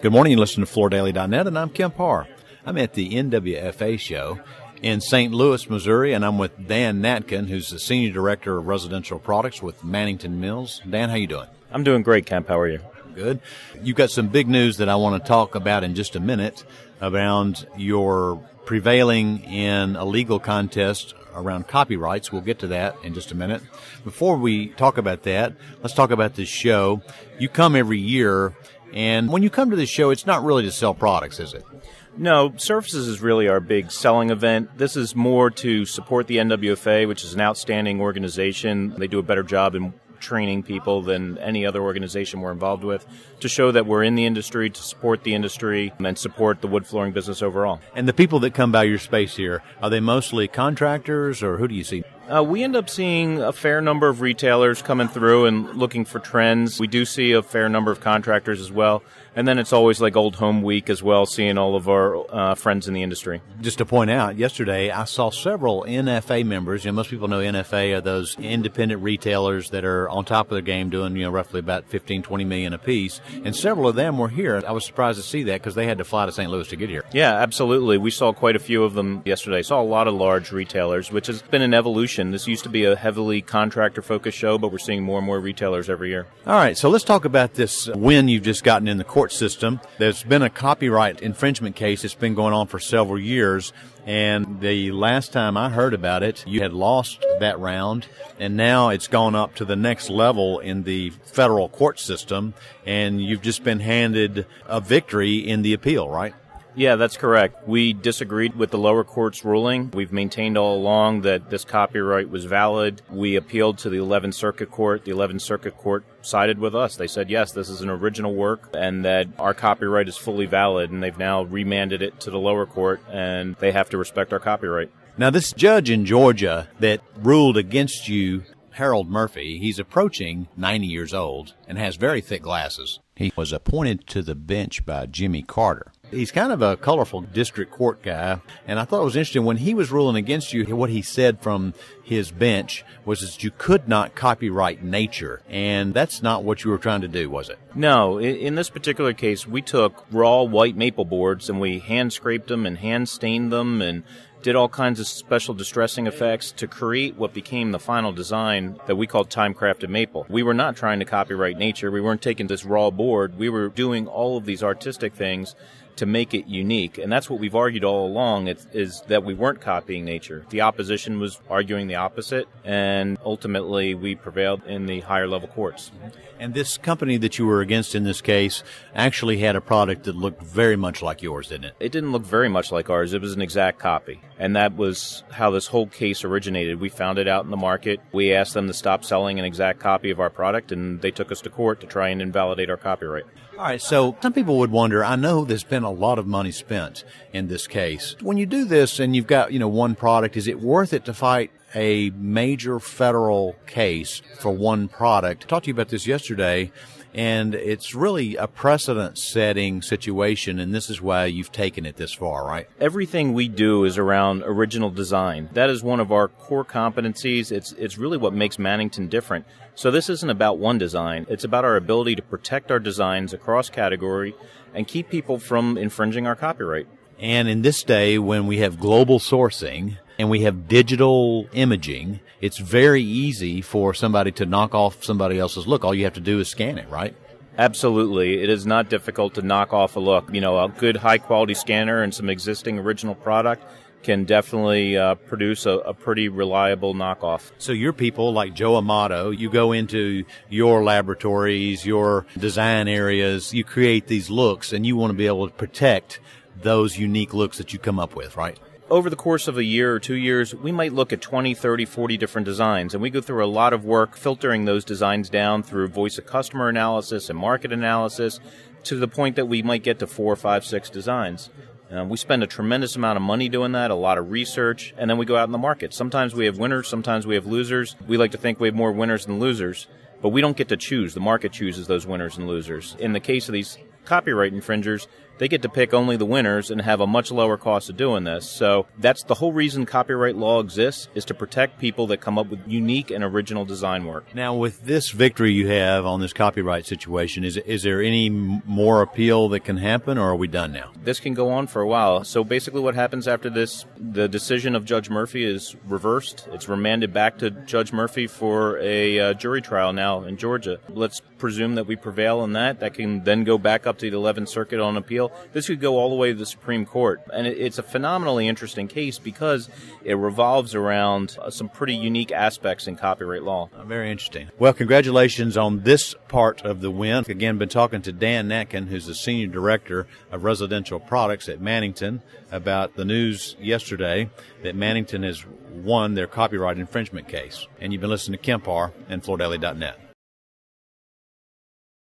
Good morning. You listen to FloorDaily.net, and I'm Kemp Harr. I'm at the NWFA show in St. Louis, Missouri, and I'm with Dan Natkin, who's the Senior Director of Residential Products with Mannington Mills. Dan, how you doing? I'm doing great, Kemp. How are you? Good. You've got some big news that I want to talk about in just a minute around your prevailing in a legal contest around copyrights. We'll get to that in just a minute. Before we talk about that, let's talk about this show. You come every year, and when you come to this show, it's not really to sell products, is it? No, Surfaces is really our big selling event. This is more to support the NWFA, which is an outstanding organization. They do a better job in training people than any other organization we're involved with to show that we're in the industry, to support the industry, and support the wood flooring business overall. And the people that come by your space here, are they mostly contractors or who do you see? Uh, we end up seeing a fair number of retailers coming through and looking for trends. We do see a fair number of contractors as well. And then it's always like Old Home Week as well, seeing all of our uh, friends in the industry. Just to point out, yesterday I saw several NFA members. You know, most people know NFA are those independent retailers that are on top of their game doing, you know, roughly about 15, 20 million a piece. And several of them were here. I was surprised to see that because they had to fly to St. Louis to get here. Yeah, absolutely. We saw quite a few of them yesterday. Saw a lot of large retailers, which has been an evolution. This used to be a heavily contractor focused show, but we're seeing more and more retailers every year. All right, so let's talk about this win you've just gotten in the court system. There's been a copyright infringement case that's been going on for several years. And the last time I heard about it, you had lost that round, and now it's gone up to the next level in the federal court system, and you've just been handed a victory in the appeal, right? Yeah, that's correct. We disagreed with the lower court's ruling. We've maintained all along that this copyright was valid. We appealed to the 11th Circuit Court. The 11th Circuit Court sided with us. They said, yes, this is an original work and that our copyright is fully valid. And they've now remanded it to the lower court and they have to respect our copyright. Now, this judge in Georgia that ruled against you Harold Murphy. He's approaching 90 years old and has very thick glasses. He was appointed to the bench by Jimmy Carter. He's kind of a colorful district court guy, and I thought it was interesting when he was ruling against you. What he said from his bench was that you could not copyright nature, and that's not what you were trying to do, was it? No. In this particular case, we took raw white maple boards and we hand scraped them and hand stained them and did all kinds of special distressing effects to create what became the final design that we called time crafted maple. We were not trying to copyright nature. We weren't taking this raw board. We were doing all of these artistic things to make it unique. And that's what we've argued all along is that we weren't copying nature. The opposition was arguing the opposite, and ultimately we prevailed in the higher level courts. And this company that you were against in this case actually had a product that looked very much like yours, didn't it? It didn't look very much like ours. It was an exact copy. And that was how this whole case originated. We found it out in the market. We asked them to stop selling an exact copy of our product, and they took us to court to try and invalidate our copyright. All right, so some people would wonder, I know there's been a lot of money spent in this case. When you do this and you've got, you know, one product, is it worth it to fight a major federal case for one product? I talked to you about this yesterday and it's really a precedent setting situation and this is why you've taken it this far right? Everything we do is around original design. That is one of our core competencies. It's it's really what makes mannington different. So this isn't about one design. It's about our ability to protect our designs across category and keep people from infringing our copyright. And in this day when we have global sourcing and we have digital imaging, it's very easy for somebody to knock off somebody else's look. All you have to do is scan it, right? Absolutely. It is not difficult to knock off a look. You know, a good high quality scanner and some existing original product can definitely uh, produce a, a, pretty reliable knockoff. So your people, like Joe Amato, you go into your laboratories, your design areas, you create these looks, and you want to be able to protect those unique looks that you come up with, right? Over the course of a year or two years, we might look at 20, 30, 40 different designs, and we go through a lot of work filtering those designs down through voice of customer analysis and market analysis to the point that we might get to four, five, six designs. Uh, we spend a tremendous amount of money doing that, a lot of research, and then we go out in the market. Sometimes we have winners, sometimes we have losers. We like to think we have more winners than losers, but we don't get to choose. The market chooses those winners and losers. In the case of these copyright infringers, they get to pick only the winners and have a much lower cost of doing this. So that's the whole reason copyright law exists is to protect people that come up with unique and original design work. Now, with this victory you have on this copyright situation, is is there any more appeal that can happen, or are we done now? This can go on for a while. So basically, what happens after this, the decision of Judge Murphy is reversed. It's remanded back to Judge Murphy for a uh, jury trial now in Georgia. Let's presume that we prevail in that. That can then go back up to the 11th Circuit on appeal. This could go all the way to the Supreme Court. And it's a phenomenally interesting case because it revolves around uh, some pretty unique aspects in copyright law. Uh, very interesting. Well, congratulations on this part of the win. Again, been talking to Dan Natkin, who's the Senior Director of Residential Products at Mannington, about the news yesterday that Mannington has won their copyright infringement case. And you've been listening to Kemp and FloorDaily.net.